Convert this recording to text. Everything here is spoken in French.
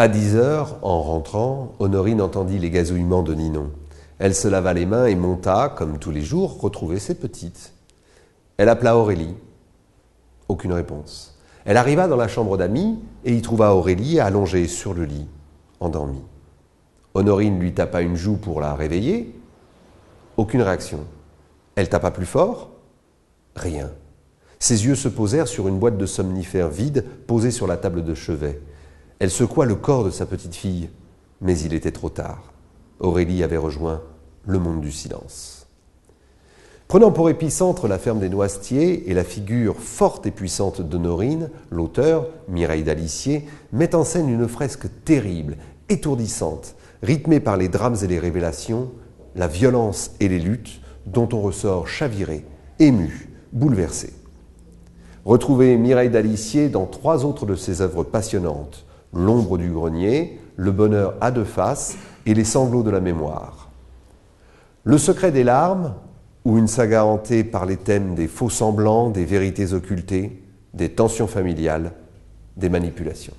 À 10 heures, en rentrant, Honorine entendit les gazouillements de Ninon. Elle se lava les mains et monta, comme tous les jours, retrouver ses petites. Elle appela Aurélie. Aucune réponse. Elle arriva dans la chambre d'amis et y trouva Aurélie allongée sur le lit, endormie. Honorine lui tapa une joue pour la réveiller. Aucune réaction. Elle tapa plus fort. Rien. Ses yeux se posèrent sur une boîte de somnifères vide posée sur la table de chevet. Elle secoua le corps de sa petite fille, mais il était trop tard. Aurélie avait rejoint le monde du silence. Prenant pour épicentre la ferme des Noisetiers et la figure forte et puissante d'Honorine, l'auteur, Mireille Dalicier, met en scène une fresque terrible, étourdissante, rythmée par les drames et les révélations, la violence et les luttes, dont on ressort chaviré, ému, bouleversé. Retrouvez Mireille Dalicier dans trois autres de ses œuvres passionnantes L'ombre du grenier, Le bonheur à deux faces et Les sanglots de la mémoire. Le secret des larmes, ou une saga hantée par les thèmes des faux semblants, des vérités occultées, des tensions familiales, des manipulations.